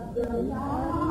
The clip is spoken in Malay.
Abdullah.